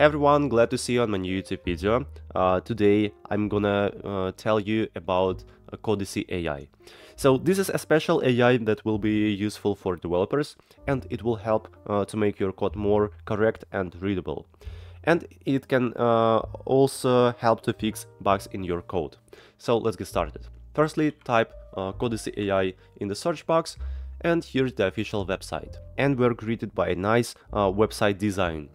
Everyone, glad to see you on my new YouTube video. Uh, today I'm gonna uh, tell you about uh, Codacy AI. So this is a special AI that will be useful for developers and it will help uh, to make your code more correct and readable. And it can uh, also help to fix bugs in your code. So let's get started. Firstly, type uh, Codacy AI in the search box and here's the official website. And we're greeted by a nice website design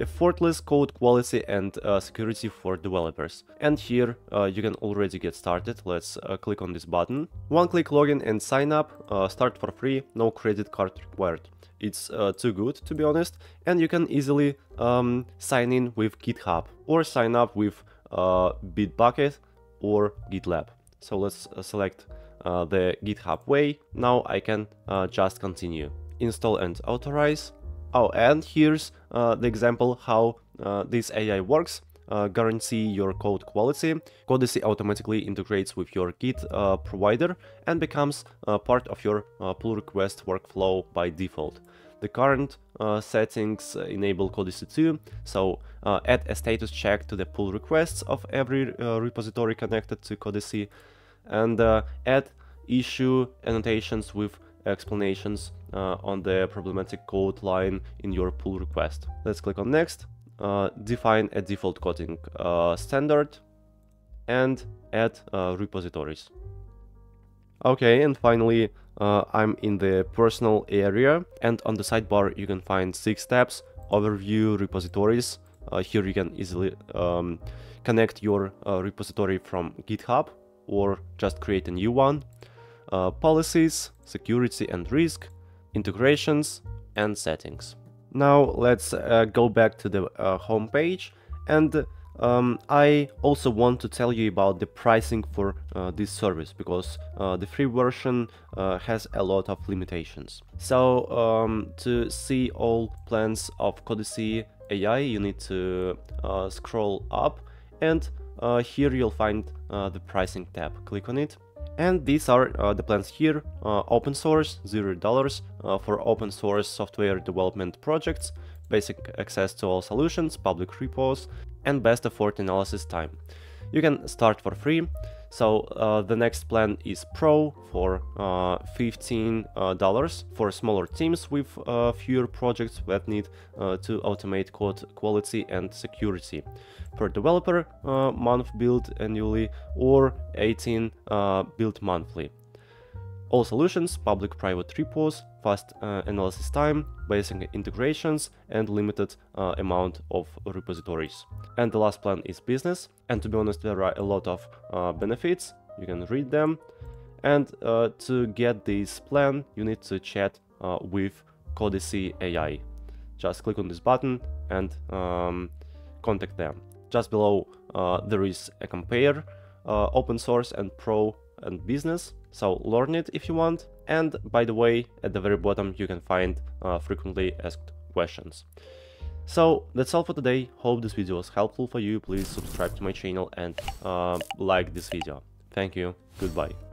effortless code quality and uh, security for developers. And here uh, you can already get started. Let's uh, click on this button. One click login and sign up. Uh, start for free, no credit card required. It's uh, too good to be honest. And you can easily um, sign in with GitHub or sign up with uh, Bitbucket or GitLab. So let's select the GitHub way. Now I can just continue. Install and authorize Oh, and here's uh, the example how uh, this AI works. Uh, guarantee your code quality. Codacy automatically integrates with your Git uh, provider and becomes uh, part of your uh, pull request workflow by default. The current settings enable Codacy 2, so add a status check to the pull requests of every repository connected to Codacy and add issue annotations with explanations uh, on the problematic code line in your pull request. Let's click on next, uh, define a default coding uh, standard and add uh, repositories. Okay, and finally, uh, I'm in the personal area and on the sidebar you can find six tabs, overview repositories. Uh, here you can easily um, connect your repository from GitHub or just create a new one. Policies, security and risk, integrations and settings. Now let's uh, go back to the uh, home page and um, I also want to tell you about the pricing for uh, this service because uh, the free version uh, has a lot of limitations. So um, to see all plans of Codacy AI you need to uh, scroll up and here you'll find the pricing tab. Click on it and these are uh, the plans here, uh, open source, $0 uh, for open source software development projects, basic access to all solutions, public repos, and best effort analysis time. You can start for free, so uh, the next plan is Pro for uh, $15 uh, for smaller teams with uh, fewer projects that need uh, to automate code quality and security. Per developer, uh, month billed annually or 18 billed monthly. All solutions, public-private repos, fast uh, analysis time, basic integrations, and limited uh, amount of repositories. And the last plan is business, and to be honest, there are a lot of uh, benefits, you can read them. And uh, to get this plan, you need to chat uh, with Codacy AI. Just click on this button and um, contact them. Just below uh, there is a compare, open source and pro and business so learn it if you want. And by the way, at the very bottom you can find uh, frequently asked questions. So that's all for today. Hope this video was helpful for you. Please subscribe to my channel and uh, like this video. Thank you. Goodbye.